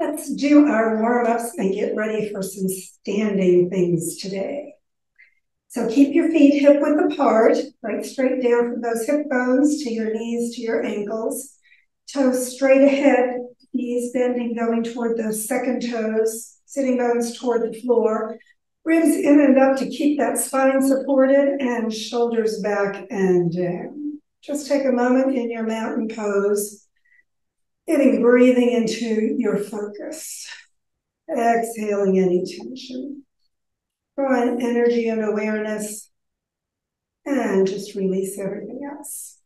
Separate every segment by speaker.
Speaker 1: Let's do our warm-ups and get ready for some standing things today. So keep your feet hip width apart, right straight down from those hip bones to your knees to your ankles. Toes straight ahead, knees bending going toward those second toes, sitting bones toward the floor. Ribs in and up to keep that spine supported and shoulders back and down. Just take a moment in your mountain pose Getting breathing into your focus. Exhaling any tension. Drawing energy and awareness. And just release everything else.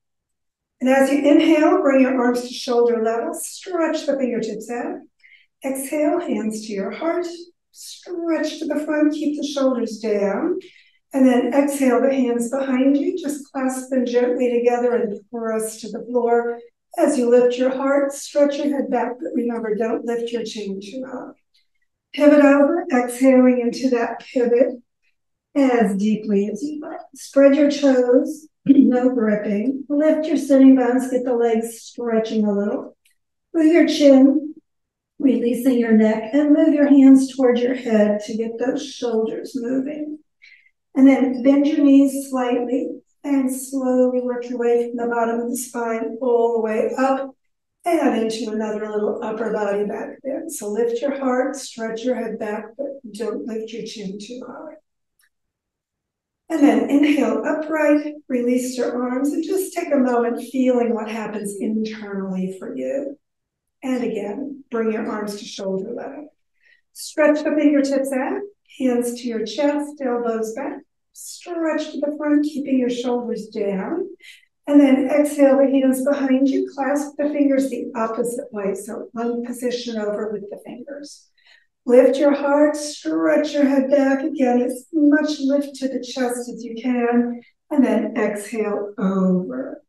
Speaker 1: And as you inhale, bring your arms to shoulder level. Stretch the fingertips out. Exhale, hands to your heart. Stretch to the front, keep the shoulders down. And then exhale the hands behind you. Just clasp them gently together and press to the floor. As you lift your heart, stretch your head back, but remember, don't lift your chin too high. Pivot over, exhaling into that pivot as deeply as you like. Spread your toes, no gripping. Lift your sitting bones, get the legs stretching a little. Move your chin, releasing your neck, and move your hands towards your head to get those shoulders moving. And then bend your knees slightly, and slowly work your way from the bottom of the spine all the way up and into another little upper body back bend. So lift your heart, stretch your head back, but don't lift your chin too high. And then inhale upright, release your arms, and just take a moment feeling what happens internally for you. And again, bring your arms to shoulder level. Stretch the fingertips out, hands to your chest, elbows back. Stretch to the front, keeping your shoulders down. And then exhale the hands behind you. Clasp the fingers the opposite way. So one position over with the fingers. Lift your heart, stretch your head back again, as much lift to the chest as you can. And then exhale over.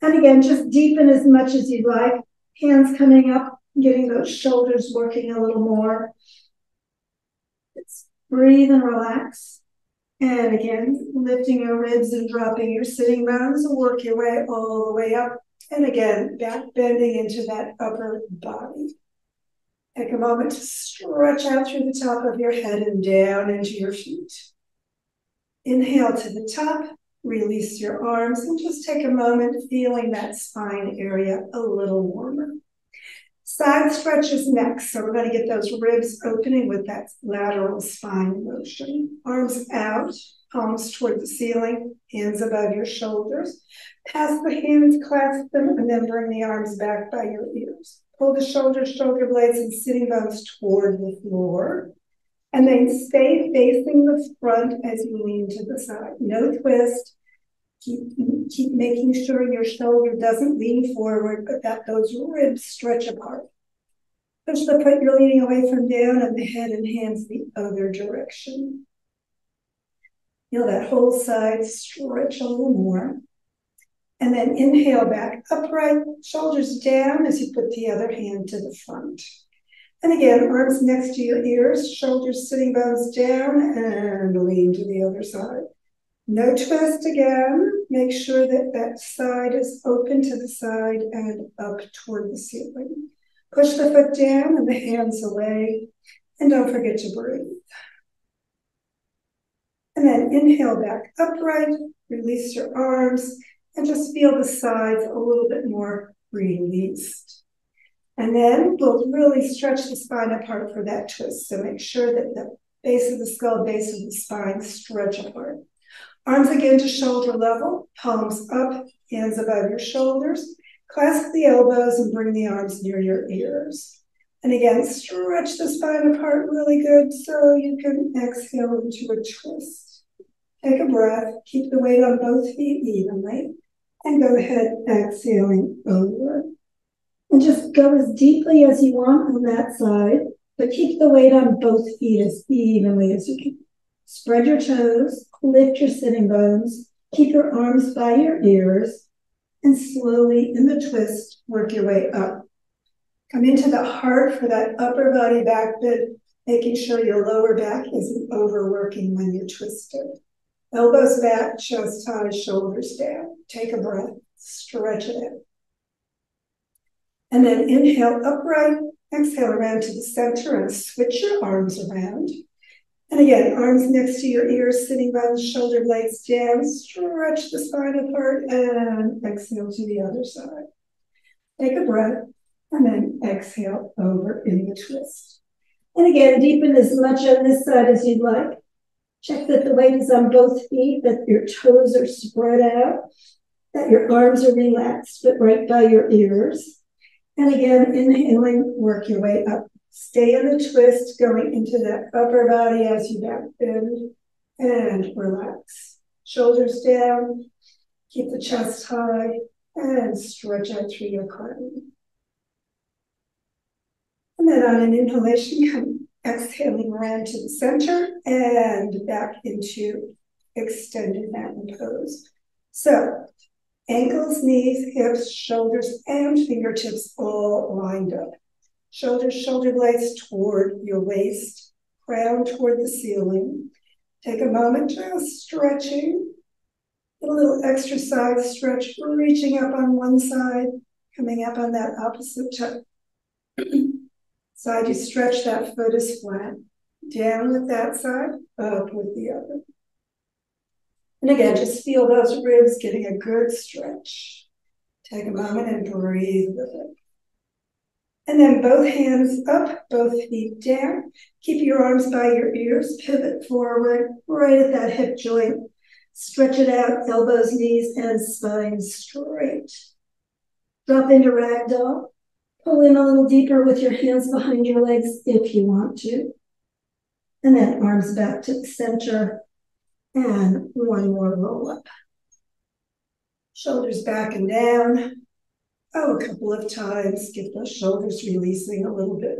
Speaker 1: And again, just deepen as much as you'd like. Hands coming up, getting those shoulders working a little more. Just breathe and relax. And again, lifting your ribs and dropping your sitting bones, work your way all the way up. And again, back bending into that upper body. Take a moment to stretch out through the top of your head and down into your feet. Inhale to the top, release your arms, and just take a moment feeling that spine area a little warmer. Side stretches next. So we're going to get those ribs opening with that lateral spine motion. Arms out, palms toward the ceiling, hands above your shoulders. Pass the hands, clasp them, and then bring the arms back by your ears. Pull the shoulders, shoulder blades, and sitting bones toward the floor. And then stay facing the front as you lean to the side. No twist. Keep, keep making sure your shoulder doesn't lean forward, but that those ribs stretch apart. Push the foot you're leaning away from down and the head and hands the other direction. Feel that whole side stretch a little more. And then inhale back upright, shoulders down as you put the other hand to the front. And again, arms next to your ears, shoulders sitting bones down, and lean to the other side. No twist again. Make sure that that side is open to the side and up toward the ceiling. Push the foot down and the hands away. And don't forget to breathe. And then inhale back upright, release your arms, and just feel the sides a little bit more released. And then we'll really stretch the spine apart for that twist. So make sure that the base of the skull, base of the spine stretch apart. Arms again to shoulder level, palms up, hands above your shoulders. Clasp the elbows and bring the arms near your ears. And again, stretch the spine apart really good so you can exhale into a twist. Take a breath, keep the weight on both feet evenly, and go ahead exhaling over. And just go as deeply as you want on that side, but keep the weight on both feet as evenly as you can. Spread your toes, lift your sitting bones, keep your arms by your ears, and slowly in the twist, work your way up. Come into the heart for that upper body back bend, making sure your lower back isn't overworking when you're twisted. Elbows back, chest high, shoulders down. Take a breath, stretch it out. And then inhale upright, Exhale around to the center and switch your arms around. And again, arms next to your ears, sitting bones, shoulder blades down. Stretch the spine apart and exhale to the other side. Take a breath and then exhale over in the twist. And again, deepen as much on this side as you'd like. Check that the weight is on both feet, that your toes are spread out, that your arms are relaxed, but right by your ears. And again, inhaling, work your way up. Stay in the twist, going into that upper body as you back bend and relax. Shoulders down, keep the chest high, and stretch out through your crown. And then on an inhalation, come exhaling around to the center and back into extended mountain pose. So ankles, knees, hips, shoulders, and fingertips all lined up. Shoulders, shoulder blades toward your waist, crown toward the ceiling. Take a moment just stretching. A little extra side stretch, reaching up on one side, coming up on that opposite toe. side, you stretch that foot is flat. Down with that side, up with the other. And again, just feel those ribs getting a good stretch. Take a moment and breathe with it. And then both hands up, both feet down. Keep your arms by your ears, pivot forward, right at that hip joint. Stretch it out, elbows, knees, and spine straight. Drop into ragdoll. Pull in a little deeper with your hands behind your legs if you want to. And then arms back to the center. And one more roll up. Shoulders back and down. Oh, a couple of times. Get those shoulders releasing a little bit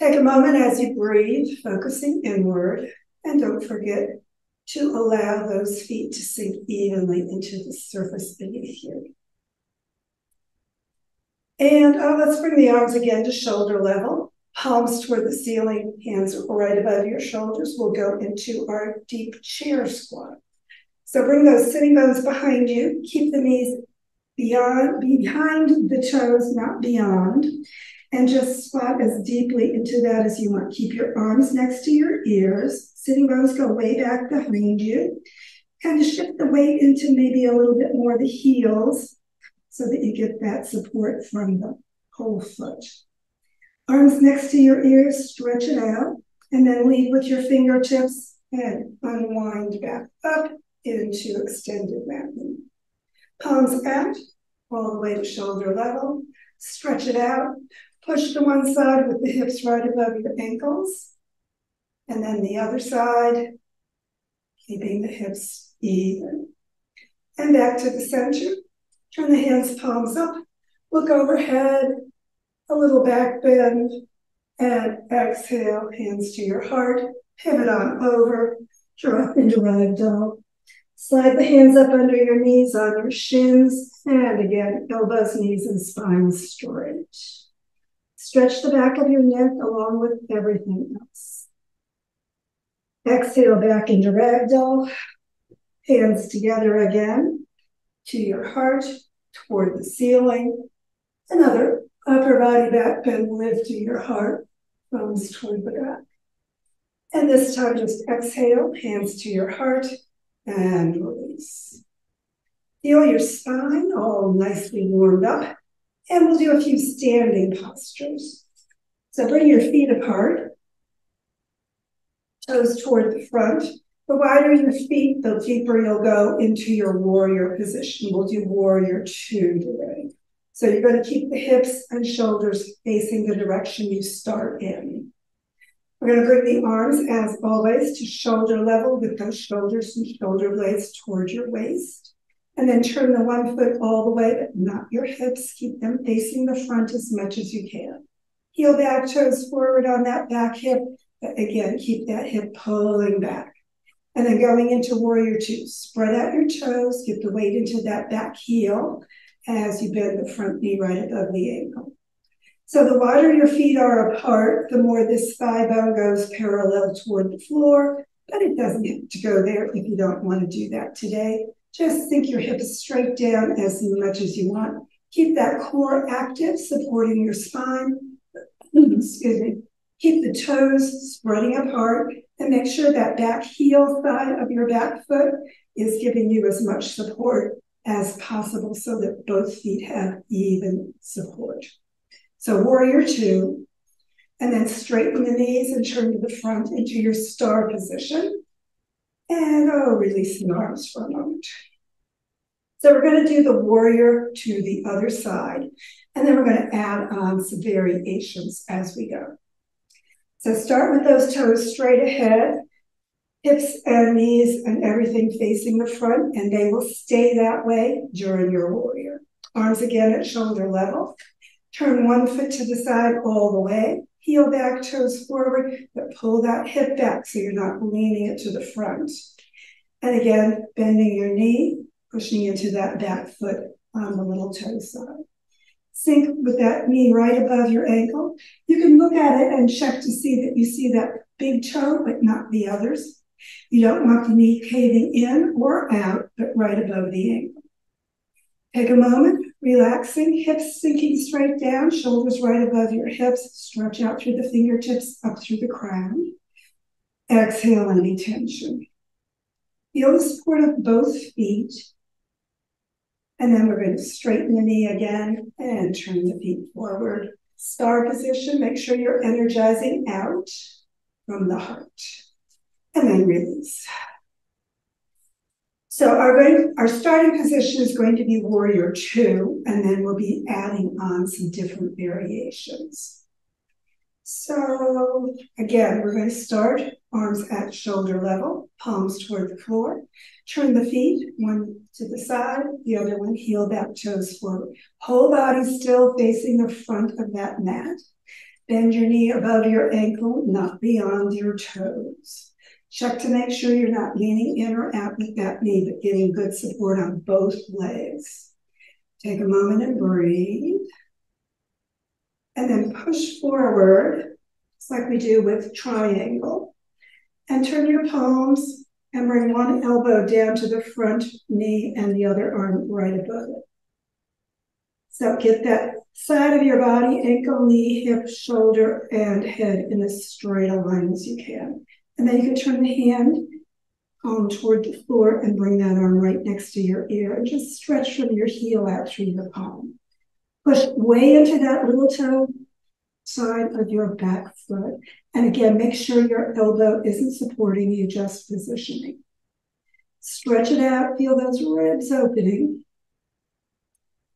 Speaker 1: Take a moment as you breathe, focusing inward. And don't forget to allow those feet to sink evenly into the surface beneath you. And oh, let's bring the arms again to shoulder level. Palms toward the ceiling, hands right above your shoulders. We'll go into our deep chair squat. So bring those sitting bones behind you. Keep the knees beyond, behind the toes, not beyond. And just squat as deeply into that as you want. Keep your arms next to your ears. Sitting bones go way back behind you. Kind of shift the weight into maybe a little bit more the heels so that you get that support from the whole foot. Arms next to your ears, stretch it out, and then lead with your fingertips and unwind back up into extended mountain. Palms out, all the way to shoulder level. Stretch it out. Push to one side with the hips right above your ankles. And then the other side, keeping the hips even. And back to the center. Turn the hands palms up. Look overhead, a little back bend, and exhale, hands to your heart. Pivot on over, drop into ragdoll. Slide the hands up under your knees on your shins, and again, elbows, knees, and spine straight. Stretch the back of your neck along with everything else. Exhale back into ragdoll. Hands together again to your heart, toward the ceiling. Another upper body back bend, lift to your heart, thumbs toward the back. And this time, just exhale, hands to your heart, and release. Feel your spine all nicely warmed up. And we'll do a few standing postures. So bring your feet apart, toes toward the front. The wider your feet, the deeper you'll go into your warrior position. We'll do warrior two today. So you're going to keep the hips and shoulders facing the direction you start in. We're going to bring the arms, as always, to shoulder level with those shoulders and shoulder blades towards your waist. And then turn the one foot all the way, but not your hips. Keep them facing the front as much as you can. Heel back, toes forward on that back hip. But again, keep that hip pulling back. And then going into warrior two. Spread out your toes, get the weight into that back heel as you bend the front knee right above the ankle. So the wider your feet are apart, the more this thigh bone goes parallel toward the floor, but it doesn't have to go there if you don't want to do that today. Just sink your hips straight down as much as you want. Keep that core active, supporting your spine, excuse me, keep the toes spreading apart and make sure that back heel side of your back foot is giving you as much support as possible so that both feet have even support. So warrior two, and then straighten the knees and turn to the front into your star position. And oh, release the arms for a moment. So we're going to do the warrior to the other side, and then we're going to add on some variations as we go. So start with those toes straight ahead, hips and knees and everything facing the front, and they will stay that way during your warrior. Arms again at shoulder level. Turn one foot to the side all the way. Heel back, toes forward, but pull that hip back so you're not leaning it to the front. And again, bending your knee, pushing into that back foot on the little toe side. Sink with that knee right above your ankle. You can look at it and check to see that you see that big toe, but not the others. You don't want the knee caving in or out, but right above the ankle. Take a moment, relaxing, hips sinking straight down, shoulders right above your hips, stretch out through the fingertips, up through the crown. Exhale any tension. Feel the support of both feet. And then we're going to straighten the knee again and turn the feet forward. Star position, make sure you're energizing out from the heart. And then release. So our, our starting position is going to be warrior two, and then we'll be adding on some different variations. So again, we're going to start arms at shoulder level, palms toward the floor. Turn the feet, one to the side, the other one heel back, toes forward. Whole body still facing the front of that mat. Bend your knee above your ankle, not beyond your toes. Check to make sure you're not leaning in or out with that knee, but getting good support on both legs. Take a moment and breathe. And then push forward, just like we do with triangle. And turn your palms and bring one elbow down to the front knee and the other arm right above it. So get that side of your body, ankle, knee, hip, shoulder, and head in as straight a line as you can. And then you can turn the hand palm toward the floor and bring that arm right next to your ear and just stretch from your heel out through the palm. Push way into that little toe side of your back foot. And again, make sure your elbow isn't supporting you, just positioning. Stretch it out, feel those ribs opening.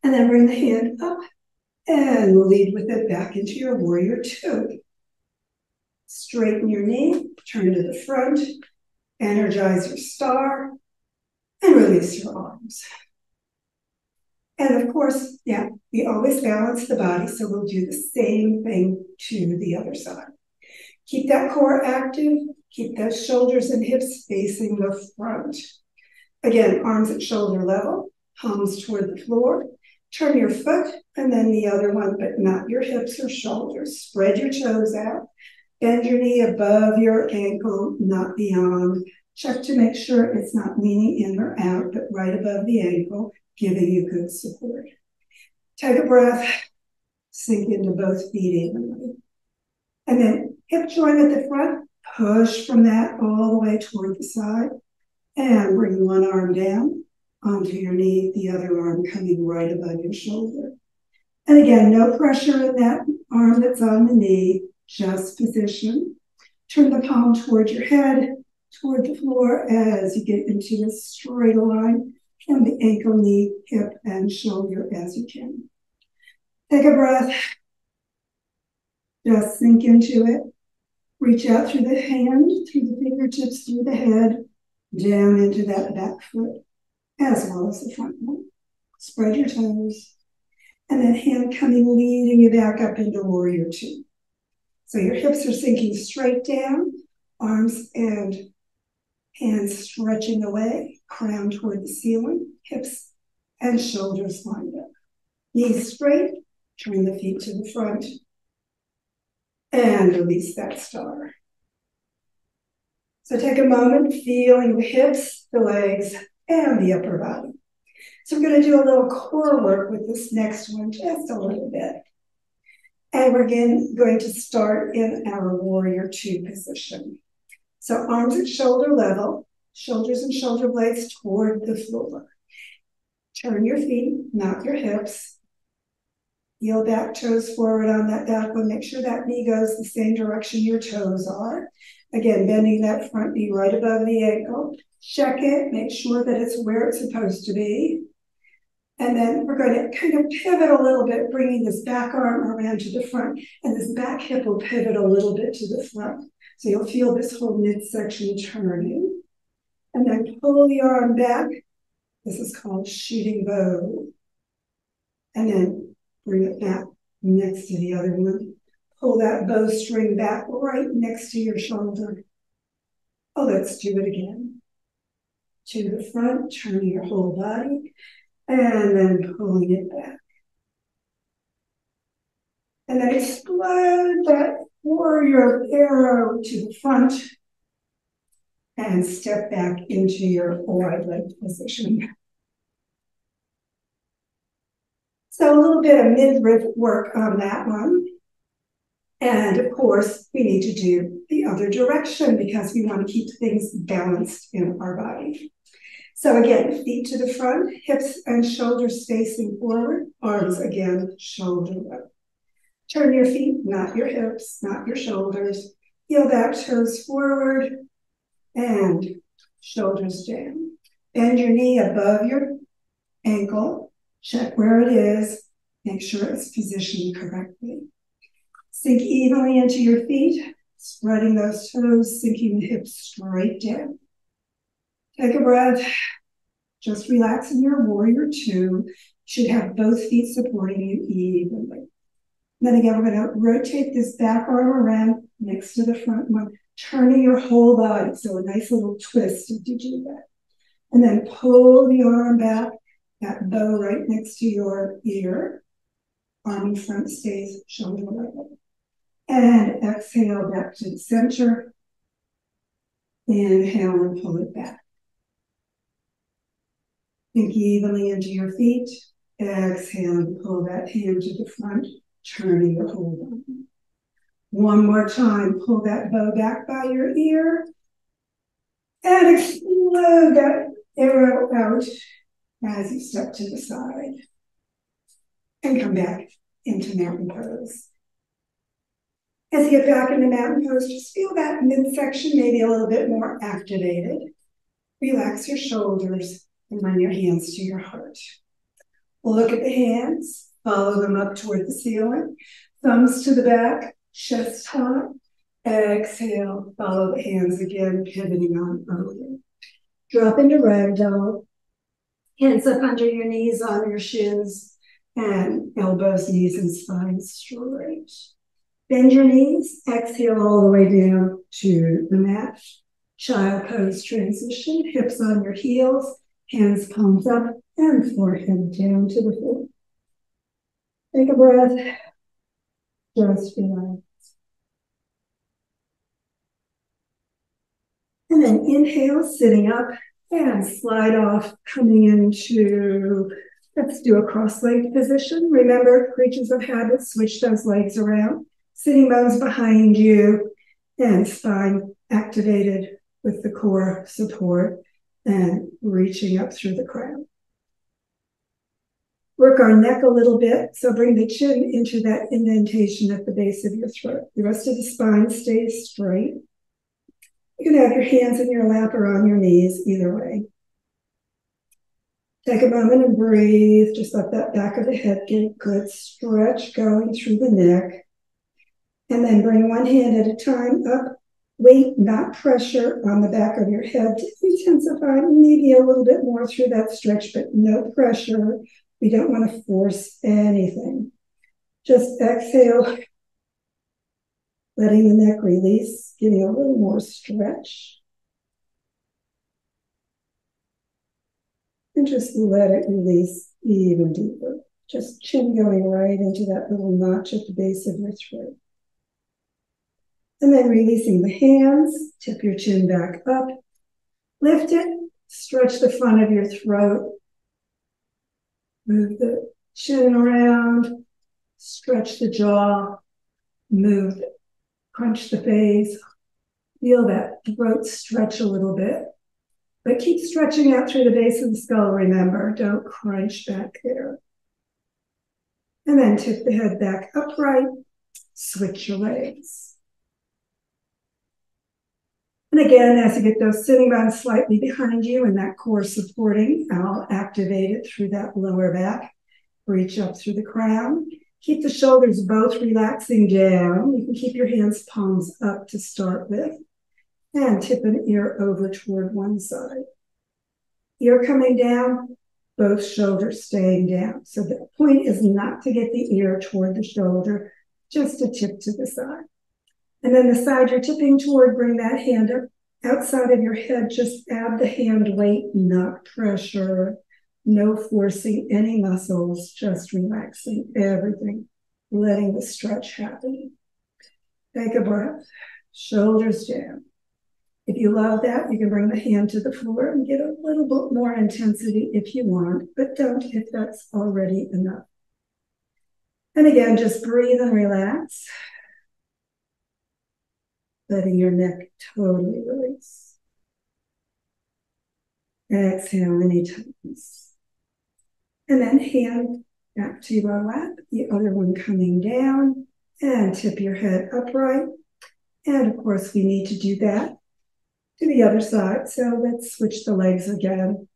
Speaker 1: And then bring the hand up and lead with it back into your warrior two. Straighten your knee, turn to the front, energize your star, and release your arms. And of course, yeah, we always balance the body, so we'll do the same thing to the other side. Keep that core active, keep those shoulders and hips facing the front. Again, arms at shoulder level, palms toward the floor. Turn your foot and then the other one, but not your hips or shoulders. Spread your toes out. Bend your knee above your ankle, not beyond. Check to make sure it's not leaning in or out, but right above the ankle, giving you good support. Take a breath, sink into both feet evenly. And then hip joint at the front, push from that all the way toward the side. And bring one arm down onto your knee, the other arm coming right above your shoulder. And again, no pressure in that arm that's on the knee just position. Turn the palm toward your head, toward the floor as you get into a straight line from the ankle, knee, hip, and shoulder as you can. Take a breath. Just sink into it. Reach out through the hand, through the fingertips, through the head, down into that back foot, as well as the front one. Spread your toes. And then hand coming, leading you back up into warrior two. So your hips are sinking straight down, arms and hands stretching away, crown toward the ceiling, hips and shoulders lined up. Knees straight, turn the feet to the front, and release that star. So take a moment feeling the hips, the legs, and the upper body. So we're going to do a little core work with this next one, just a little bit. And we're again going to start in our warrior two position. So arms at shoulder level, shoulders and shoulder blades toward the floor. Turn your feet, not your hips. Heel back, toes forward on that back one. Make sure that knee goes the same direction your toes are. Again, bending that front knee right above the ankle. Check it, make sure that it's where it's supposed to be. And then we're going to kind of pivot a little bit, bringing this back arm around to the front, and this back hip will pivot a little bit to the front. So you'll feel this whole midsection turning. And then pull the arm back. This is called shooting bow. And then bring it back next to the other one. Pull that bowstring back right next to your shoulder. Oh, let's do it again. To the front, turn your whole body and then pulling it back. And then explode that warrior arrow to the front and step back into your wide leg position. So a little bit of midriff work on that one. And of course, we need to do the other direction because we want to keep things balanced in our body. So again, feet to the front, hips and shoulders facing forward, arms again, shoulder width. Turn your feet, not your hips, not your shoulders. Heel back, toes forward, and shoulders down. Bend your knee above your ankle. Check where it is. Make sure it's positioned correctly. Sink evenly into your feet, spreading those toes, sinking the hips straight down. Take a breath. Just relax in your warrior two. Should have both feet supporting you evenly. Then again, we're going to rotate this back arm around next to the front one, turning your whole body. So a nice little twist as you do that. And then pull the arm back, that bow right next to your ear. Arm in front stays shoulder level. And exhale back to the center. Inhale and pull it back. Sink evenly into your feet. Exhale and pull that hand to the front, turning your whole body. One more time, pull that bow back by your ear and explode that arrow out as you step to the side and come back into mountain pose. As you get back into mountain pose, just feel that midsection maybe a little bit more activated. Relax your shoulders, and run your hands to your heart. look at the hands, follow them up toward the ceiling, thumbs to the back, chest high. Exhale, follow the hands again, pivoting on earlier. Drop into ragdoll. Hands up under your knees, on your shins, and elbows, knees, and spine straight. Bend your knees, exhale all the way down to the mat. Child pose transition, hips on your heels, Hands palms up and forehead down to the floor. Take a breath. Just relax. And then inhale, sitting up and slide off, coming into, let's do a cross leg position. Remember, creatures of habit, switch those legs around. Sitting bones behind you and spine activated with the core support and reaching up through the crown. Work our neck a little bit. So bring the chin into that indentation at the base of your throat. The rest of the spine stays straight. You can have your hands in your lap or on your knees, either way. Take a moment and breathe. Just let that back of the head get a good stretch going through the neck. And then bring one hand at a time up weight, not pressure on the back of your head to intensify maybe a little bit more through that stretch, but no pressure. We don't want to force anything. Just exhale, letting the neck release, getting a little more stretch. And just let it release even deeper. Just chin going right into that little notch at the base of your throat. And then releasing the hands, tip your chin back up, lift it, stretch the front of your throat, move the chin around, stretch the jaw, move, crunch the face, feel that throat stretch a little bit. But keep stretching out through the base of the skull, remember. Don't crunch back there. And then tip the head back upright, switch your legs. And again, as you get those sitting bones slightly behind you and that core supporting, I'll activate it through that lower back. Reach up through the crown. Keep the shoulders both relaxing down. You can keep your hands palms up to start with. And tip an ear over toward one side. Ear coming down, both shoulders staying down. So the point is not to get the ear toward the shoulder, just a tip to the side. And then the side you're tipping toward, bring that hand up outside of your head. Just add the hand weight, not pressure, no forcing any muscles, just relaxing everything, letting the stretch happen. Take a breath, shoulders down. If you love that, you can bring the hand to the floor and get a little bit more intensity if you want, but don't if that's already enough. And again, just breathe and relax. Letting your neck totally release. Exhale many times. And then hand back to your lap, the other one coming down, and tip your head upright. And of course, we need to do that to the other side. So let's switch the legs again.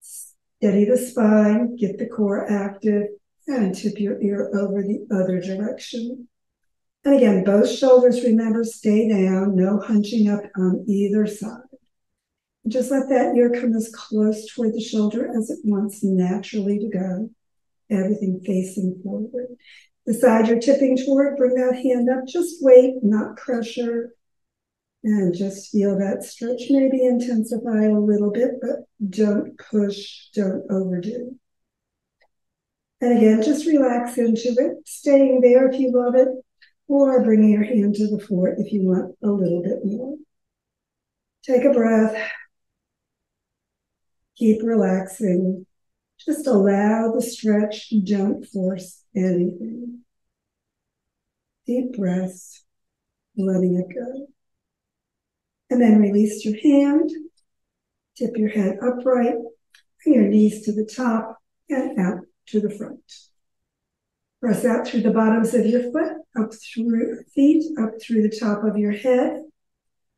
Speaker 1: Steady the spine, get the core active, and tip your ear over the other direction. And again, both shoulders, remember, stay down, no hunching up on either side. Just let that ear come as close toward the shoulder as it wants naturally to go. Everything facing forward. The side you're tipping toward, bring that hand up. Just weight, not pressure. And just feel that stretch maybe intensify a little bit, but don't push, don't overdo. And again, just relax into it, staying there if you love it, or bringing your hand to the floor if you want a little bit more. Take a breath. Keep relaxing. Just allow the stretch. Don't force anything. Deep breaths, letting it go. And then release your hand. Tip your head upright. Bring your knees to the top and out to the front. Press out through the bottoms of your foot, up through feet, up through the top of your head.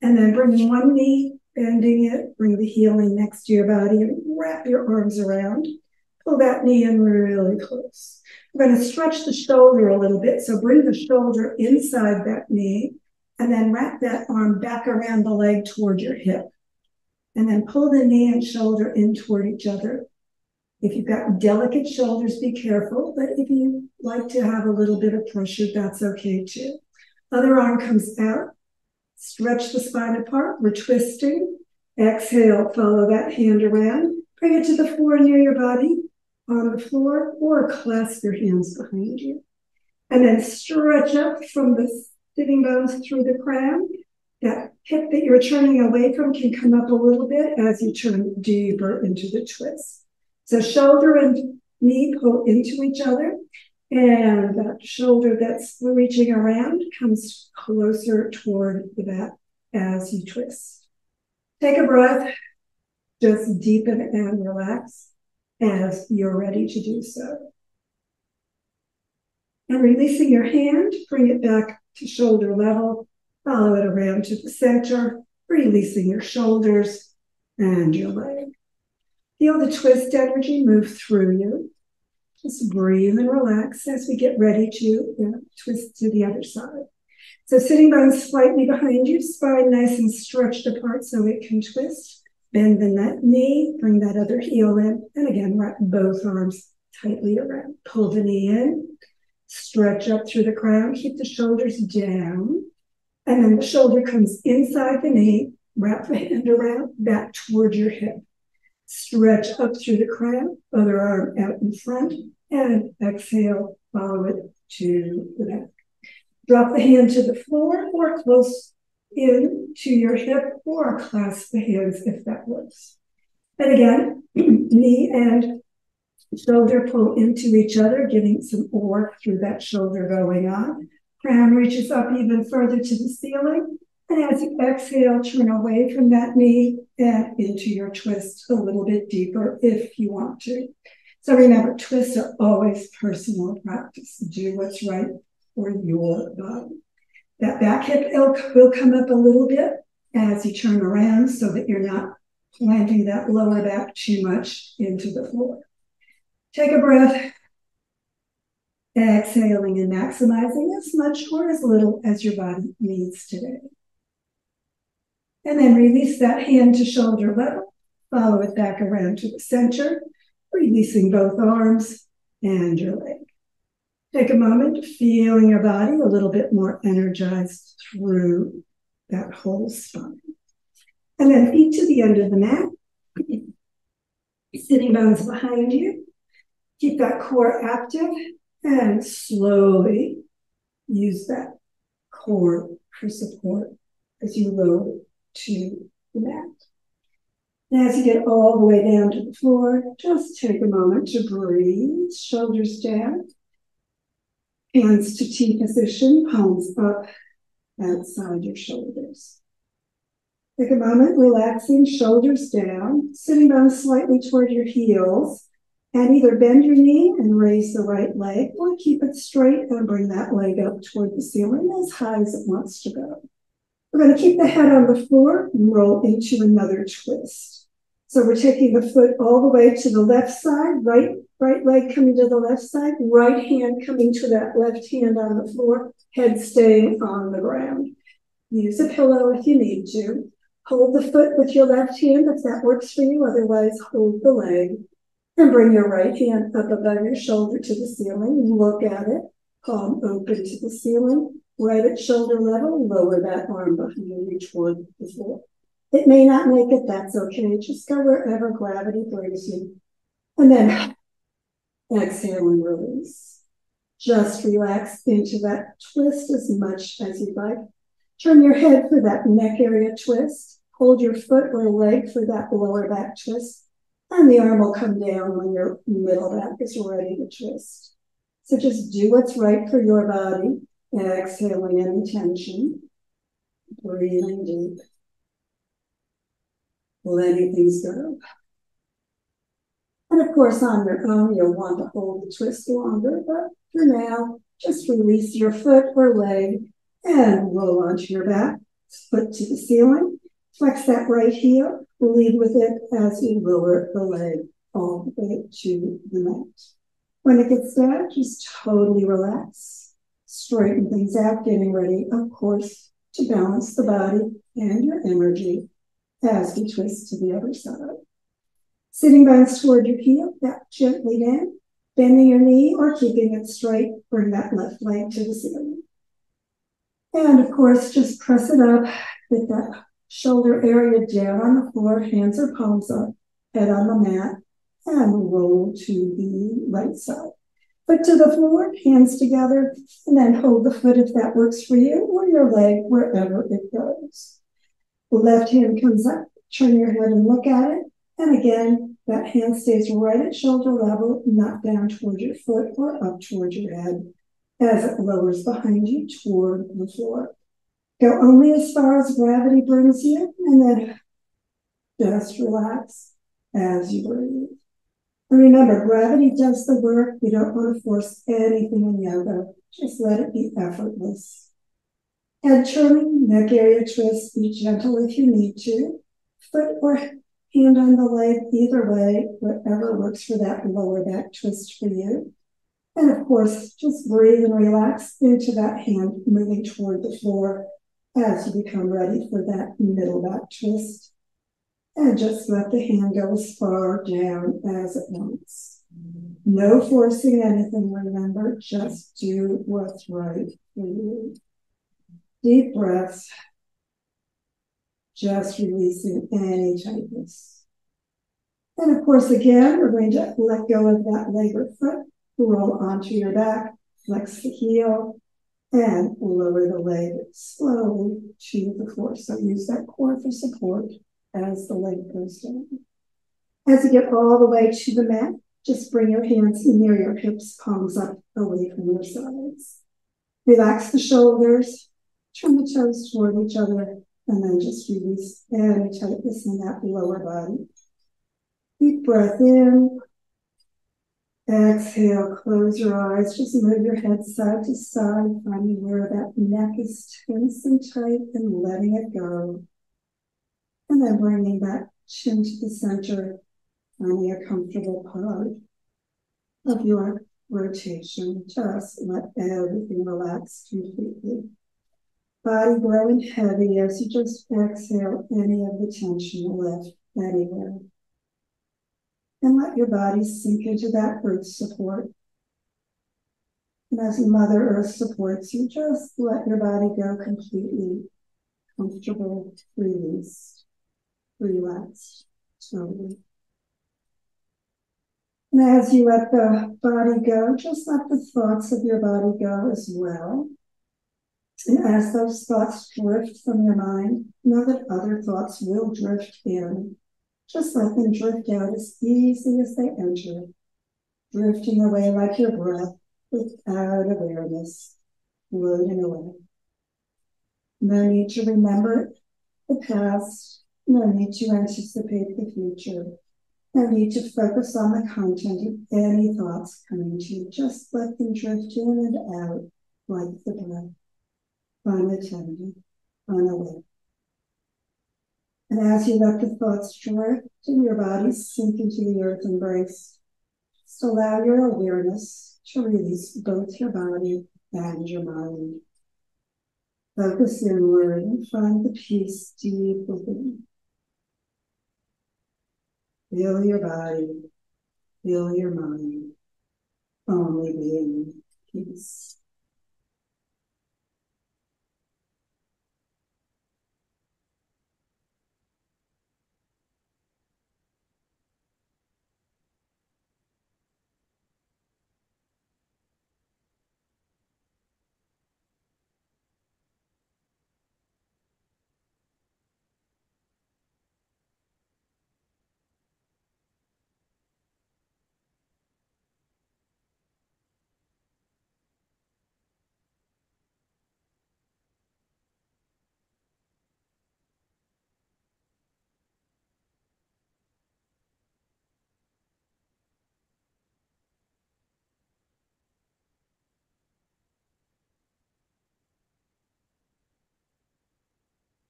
Speaker 1: And then bring one knee, bending it, bring the heel in next to your body and wrap your arms around. Pull that knee in really close. We're going to stretch the shoulder a little bit. So bring the shoulder inside that knee and then wrap that arm back around the leg toward your hip. And then pull the knee and shoulder in toward each other. If you've got delicate shoulders, be careful. But if you like to have a little bit of pressure, that's okay too. Other arm comes out. Stretch the spine apart. We're twisting. Exhale, follow that hand around. Bring it to the floor near your body on the floor or clasp your hands behind you. And then stretch up from the sitting bones through the crown. That hip that you're turning away from can come up a little bit as you turn deeper into the twist. So shoulder and knee pull into each other. And that shoulder that's reaching around comes closer toward the back as you twist. Take a breath. Just deepen and relax as you're ready to do so. And releasing your hand, bring it back to shoulder level. Follow it around to the center, releasing your shoulders and your leg. Feel the twist energy move through you. Just breathe and relax as we get ready to you know, twist to the other side. So sitting bones slightly behind you, spine nice and stretched apart so it can twist. Bend the knee, bring that other heel in, and again, wrap both arms tightly around. Pull the knee in, Stretch up through the crown, keep the shoulders down. And then the shoulder comes inside the knee, wrap the hand around, back toward your hip. Stretch up through the crown, other arm out in front, and exhale, follow it to the back. Drop the hand to the floor or close in to your hip or clasp the hands if that works. And again, knee and Shoulder pull into each other, getting some work through that shoulder going on. Crown reaches up even further to the ceiling. And as you exhale, turn away from that knee and into your twist a little bit deeper if you want to. So remember, twists are always personal practice. Do what's right for your body. That back hip will come up a little bit as you turn around so that you're not planting that lower back too much into the floor. Take a breath, exhaling and maximizing as much or as little as your body needs today. And then release that hand to shoulder level. Follow it back around to the center, releasing both arms and your leg. Take a moment, feeling your body a little bit more energized through that whole spine. And then feet to the end of the mat. Sitting bones behind you. Keep that core active and slowly use that core for support as you lower to the mat. And as you get all the way down to the floor, just take a moment to breathe, shoulders down, hands to T position, palms up outside your shoulders. Take a moment, relaxing, shoulders down, sitting bones slightly toward your heels, and either bend your knee and raise the right leg, or keep it straight and bring that leg up toward the ceiling as high as it wants to go. We're going to keep the head on the floor and roll into another twist. So we're taking the foot all the way to the left side, right, right leg coming to the left side, right hand coming to that left hand on the floor, head staying on the ground. Use a pillow if you need to. Hold the foot with your left hand if that works for you. Otherwise, hold the leg and bring your right hand up above your shoulder to the ceiling. Look at it, palm open to the ceiling right at shoulder level, lower that arm behind you toward the floor. It may not make it, that's okay. Just go wherever gravity brings you. And then exhale and release. Just relax into that twist as much as you like. Turn your head for that neck area twist. Hold your foot or leg for that lower back twist. And the arm will come down when your middle back is ready to twist. So just do what's right for your body Exhaling any tension. Breathing deep. Letting things go. And of course, on your own, you'll want to hold the twist longer, but for now, just release your foot or leg and roll onto your back, foot to the ceiling. Flex that right heel, lead with it as you lower the leg all the way to the mat. When it gets there, just totally relax straighten things out, getting ready, of course, to balance the body and your energy as you twist to the other side. Sitting bones toward your heel, back gently down, bending your knee or keeping it straight, bring that left leg to the ceiling. And of course, just press it up with that shoulder area down on the floor, hands or palms up, head on the mat, and roll to the right side. Foot to the floor, hands together, and then hold the foot if that works for you, or your leg wherever it goes. Left hand comes up, turn your head and look at it. And again, that hand stays right at shoulder level, not down toward your foot or up toward your head as it lowers behind you toward the floor. Go only as far as gravity brings you, and then just relax as you breathe. Remember, gravity does the work. You don't want to force anything in yoga. Just let it be effortless. Head turning, neck area twist. Be gentle if you need to. Foot or hand on the leg, either way, whatever works for that lower back twist for you. And of course, just breathe and relax into that hand moving toward the floor as you become ready for that middle back twist and just let the hand go as far down as it wants. No forcing anything, remember, just do what's right for you. Deep breaths, just releasing any tightness. And of course, again, we're going to let go of that leg or foot, roll onto your back, flex the heel, and lower the leg slowly to the floor. So use that core for support as the leg goes down. As you get all the way to the mat, Just bring your hands near your hips, palms up away from your sides. Relax the shoulders, turn the toes toward each other, and then just release any tightness in that lower body. Deep breath in. Exhale, close your eyes. Just move your head side to side, finding where that neck is tense and tight and letting it go. And then bringing that chin to the center, finding a comfortable part of your rotation. Just let everything relax completely. Body growing heavy as you just exhale any of the tension left anywhere. And let your body sink into that earth support. And as Mother Earth supports you, just let your body go completely comfortable, released, relaxed, totally. And as you let the body go, just let the thoughts of your body go as well. And as those thoughts drift from your mind, know that other thoughts will drift in. Just let them drift out as easy as they enter, drifting away like your breath without awareness, floating away. No need to remember the past, no need to anticipate the future. No need to focus on the content of any thoughts coming to you. Just let them drift in and out like the breath, unattended, unaware. And as you let the thoughts drift in your body sink into the earth embrace, just allow your awareness to release both your body and your mind. Focus inward and find the peace deep within. Feel your body, feel your mind, only being peace.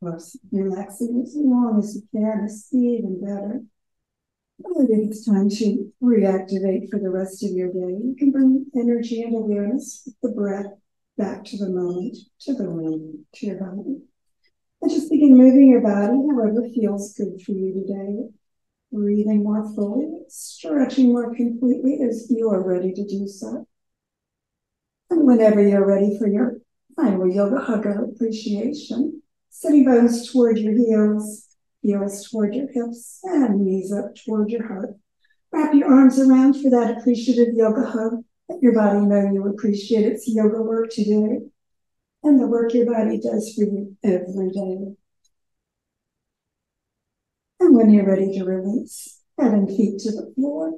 Speaker 1: Course, relaxing as long as you can to see even better. I think it's time to reactivate for the rest of your day. You can bring energy and awareness with the breath back to the moment, to the room, to your body. And just begin moving your body however feels good for you today. Breathing more fully, stretching more completely as you are ready to do so. And whenever you're ready for your final yoga hug of appreciation, Sitting bones toward your heels, heels toward your hips, and knees up toward your heart. Wrap your arms around for that appreciative yoga hug. Let your body know you appreciate its yoga work today and the work your body does for you every day. And when you're ready to release, head and feet to the floor,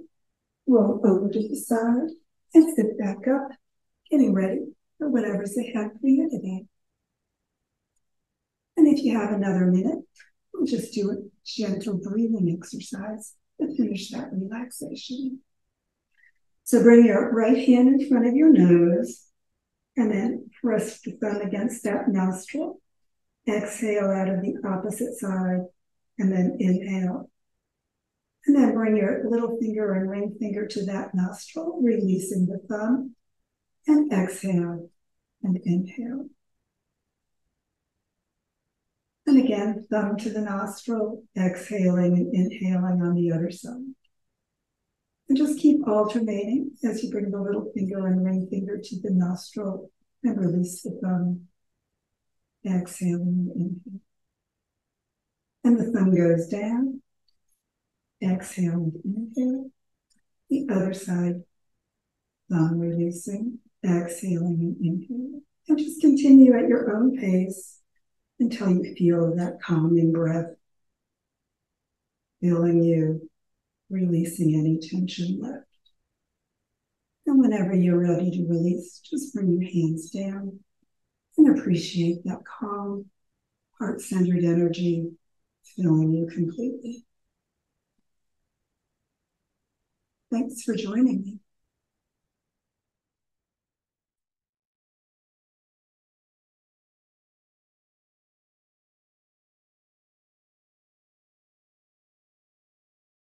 Speaker 1: roll over to the side, and sit back up, getting ready for whatever's ahead for you today. If you have another minute, we'll just do a gentle breathing exercise to finish that relaxation. So bring your right hand in front of your nose and then press the thumb against that nostril. Exhale out of the opposite side and then inhale. And then bring your little finger and ring finger to that nostril, releasing the thumb and exhale and inhale. Thumb to the nostril, exhaling and inhaling on the other side. And just keep alternating as you bring the little finger and ring finger to the nostril and release the thumb. Exhaling and inhale. And the thumb goes down. Exhale and inhale. The other side, thumb releasing, exhaling and inhaling. And just continue at your own pace until you feel that calming breath filling you, releasing any tension left. And whenever you're ready to release, just bring your hands down and appreciate that calm, heart centered energy filling you completely. Thanks for joining me.